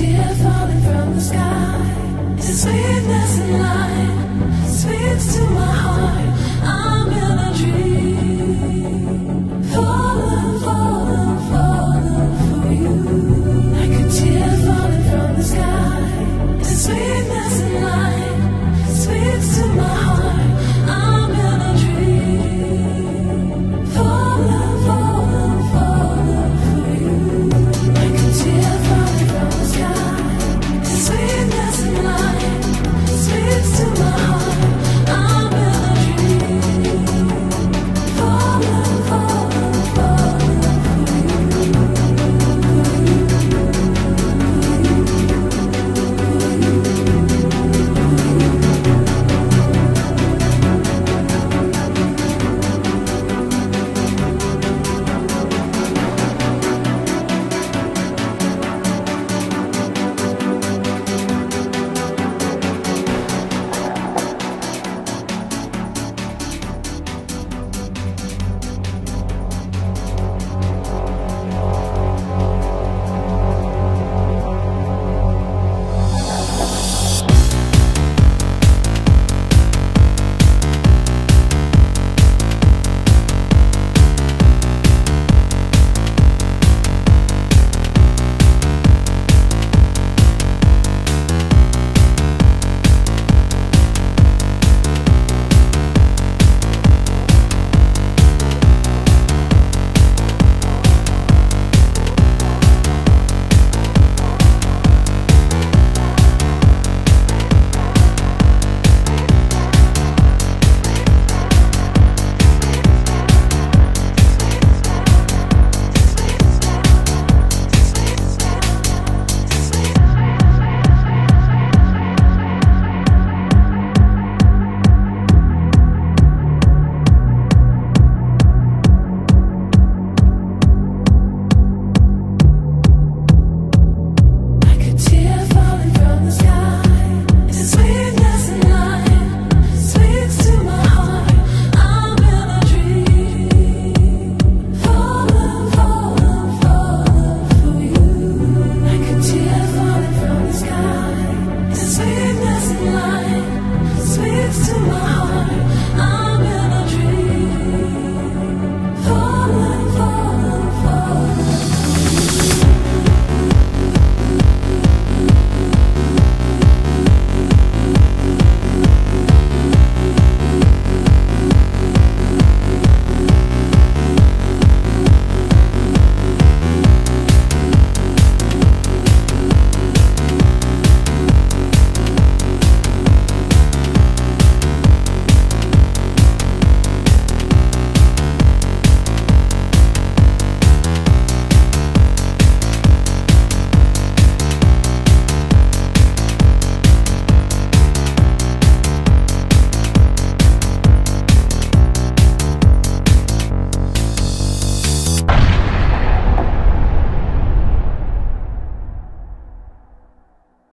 tear falling from the sky. It's a sweetness in life, speaks to my heart. lives